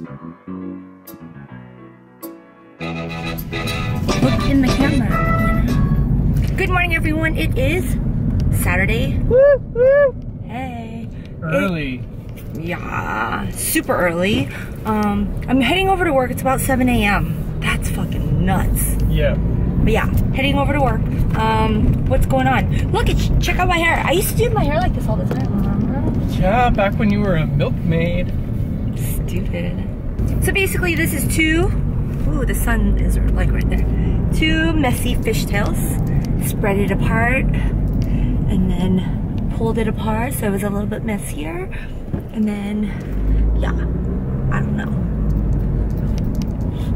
Look in the camera. you know? Good morning, everyone. It is Saturday. Woo, woo. Hey. Early. Yeah, super early. Um, I'm heading over to work. It's about 7 a.m. That's fucking nuts. Yeah. But yeah, heading over to work. Um, what's going on? Look, it's, check out my hair. I used to do my hair like this all the time, remember? Yeah, back when you were a milkmaid. Stupid. So basically, this is two. Ooh, the sun is like right there. Two messy fishtails. Spread it apart, and then pulled it apart so it was a little bit messier. And then, yeah, I don't know.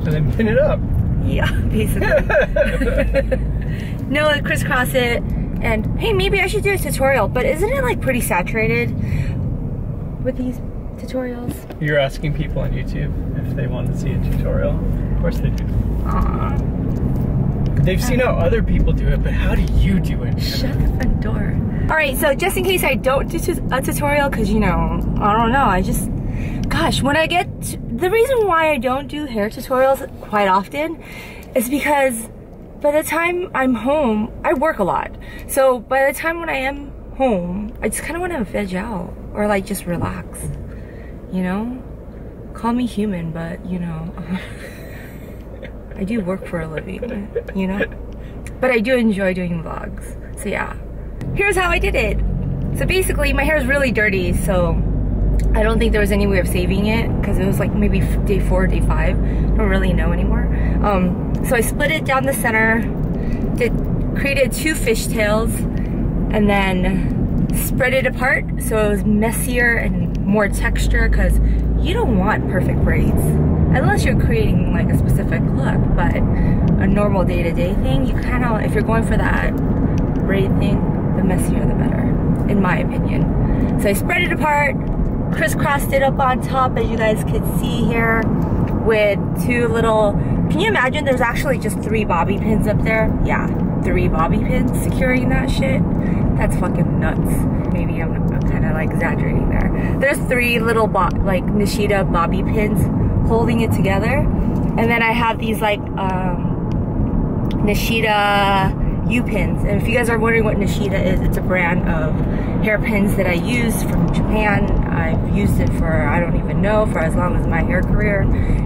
And then pin it up. Yeah, basically. no, crisscross it. And hey, maybe I should do a tutorial, but isn't it like pretty saturated with these tutorials? You're asking people on YouTube if they want to see a tutorial. Of course they do. Aw, They've seen how other people do it, but how do you do it? shut the front door. All right, so just in case I don't do a tutorial, because you know, I don't know, I just, gosh, when I get, to, the reason why I don't do hair tutorials quite often is because by the time I'm home, I work a lot. So by the time when I am home, I just kind of want to veg out or like just relax, you know? Call me human, but you know, I do work for a living, you know? But I do enjoy doing vlogs. So yeah, here's how I did it. So basically my hair is really dirty, so I don't think there was any way of saving it because it was like maybe day four, day five. I don't really know anymore. Um, so I split it down the center, did created two fishtails, and then spread it apart so it was messier and more texture because you don't want perfect braids unless you're creating like a specific look. But a normal day-to-day thing, you kind of if you're going for that braid thing, the messier the better, in my opinion. So I spread it apart, crisscrossed it up on top as you guys could see here with two little can you imagine there's actually just three bobby pins up there yeah three bobby pins securing that shit that's fucking nuts maybe I'm kind of like exaggerating there there's three little like nishida bobby pins holding it together and then i have these like um nishida U-pins. And if you guys are wondering what Nishida is, it's a brand of hairpins that I use from Japan. I've used it for, I don't even know, for as long as my hair career.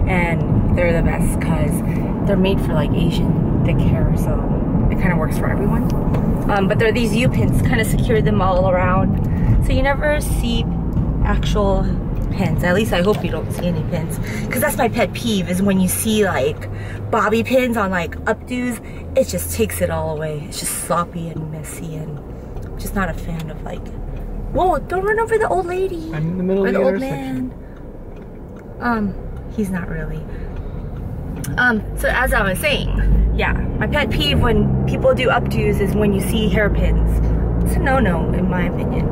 And they're the best because they're made for like Asian thick hair. So it kind of works for everyone. Um, but there are these U-pins, kind of secure them all around. So you never see actual pins. At least I hope you don't see any pins. Because that's my pet peeve is when you see like bobby pins on like updos, it just takes it all away. It's just sloppy and messy and I'm just not a fan of like, whoa, don't run over the old lady. I'm in the middle or of the the old man. Um, he's not really. Um, so as I was saying, yeah, my pet peeve when people do updos is when you see hairpins. It's a no-no in my opinion.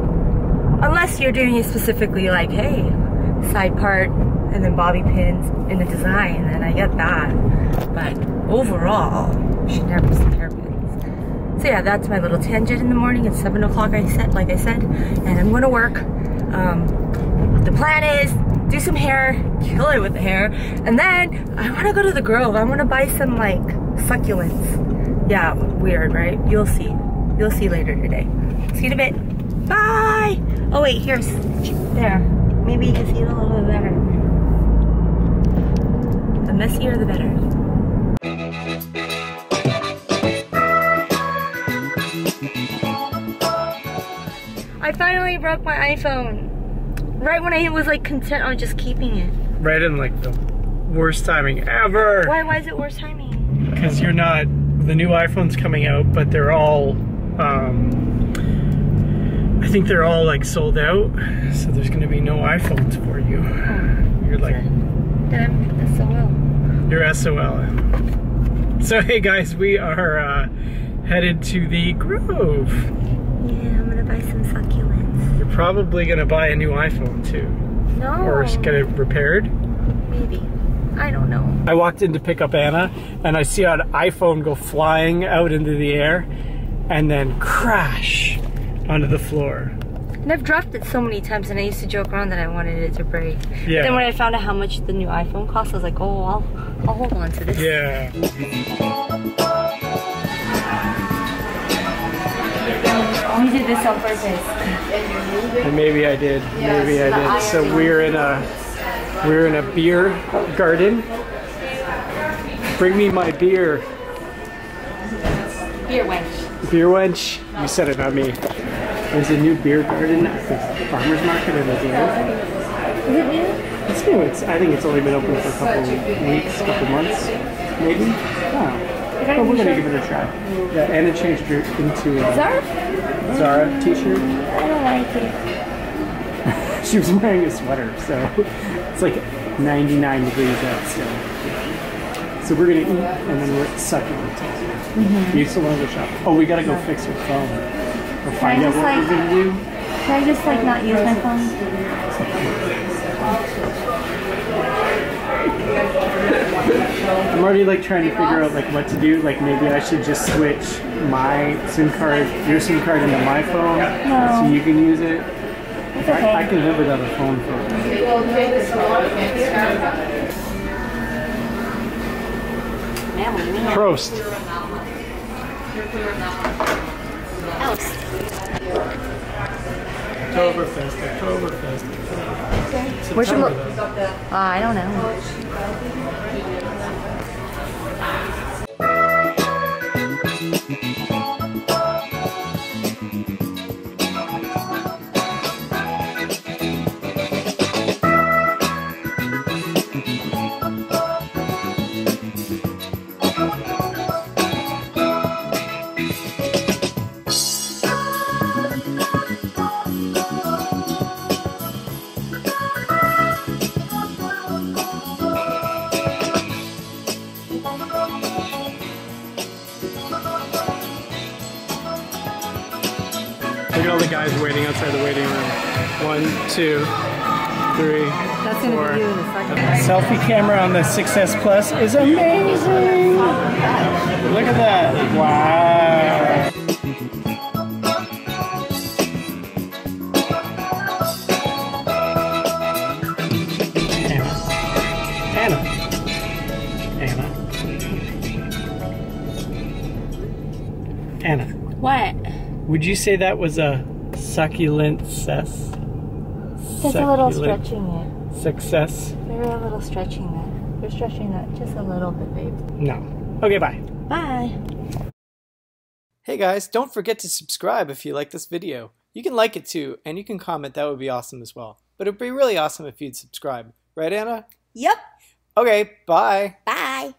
Unless you're doing it specifically like, hey, side part and then bobby pins in the design, and I get that. But overall, you should never see hairpins. So yeah, that's my little tangent in the morning. It's seven o'clock, I said, like I said, and I'm gonna work. Um, the plan is do some hair, kill it with the hair, and then I wanna go to the Grove. I wanna buy some like succulents. Yeah, weird, right? You'll see. You'll see later today. See you in a bit. Bye! Oh wait, here's, there. Maybe you can see it a little bit better. The messier the better. I finally broke my iPhone. Right when I was like content on just keeping it. Right in like the worst timing ever. Why, why is it worse timing? Because you're not, the new iPhone's coming out, but they're all, um, I think they're all like sold out. So there's gonna be no iPhones for you. You're like, Then I'm SOL. you're SOL. So hey guys, we are uh, headed to the Grove. Yeah, I'm gonna buy some succulents. You're probably gonna buy a new iPhone too, No. or get it repaired. Maybe. I don't know. I walked in to pick up Anna, and I see an iPhone go flying out into the air, and then crash onto the floor. And I've dropped it so many times, and I used to joke around that I wanted it to break. Yeah. But then when I found out how much the new iPhone cost, I was like, oh, I'll, I'll hold on to this. Yeah. You did this on purpose. And maybe I did. Maybe I did. So we're in a we're in a beer garden. Bring me my beer, Beer wench. beer wench. You said it, not me. There's a new beer garden at the farmers market in Medina. Is it new? It's new. It's I think it's only been open for a couple weeks, couple months, maybe. Oh. But we're gonna give it a try. Yeah, Anna changed her into a Zara? Zara t-shirt. I don't like it. She was wearing a sweater, so it's like 99 degrees out still. So we're gonna eat and then we're sucking it. Mm-hmm. You still want to go shop? Oh, we gotta go fix your phone. Or find out what like- we're gonna do. Can I just like not use my phone? I'm already like trying to figure out like what to do. Like maybe I should just switch my SIM card, your SIM card into my phone, No. so you can use it. It's I, I can live without a phone for a. Prost. Oktoberfest, Oktoberfest. Where's your September, mo- Uh, I don't know. At all the guys waiting outside the waiting room. One, two, three, That's gonna be you in Selfie camera on the 6S Plus is amazing. Look at that. Wow. Anna. Anna. Anna. Anna. What? Would you say that was a succulent cess? Just a little stretching it. Success? They're a little stretching that. They're stretching that just a little bit, babe. No. Okay, bye. Bye. Hey guys, don't forget to subscribe if you like this video. You can like it too, and you can comment, that would be awesome as well. But it'd be really awesome if you'd subscribe. Right, Anna? Yep. Okay, bye. Bye.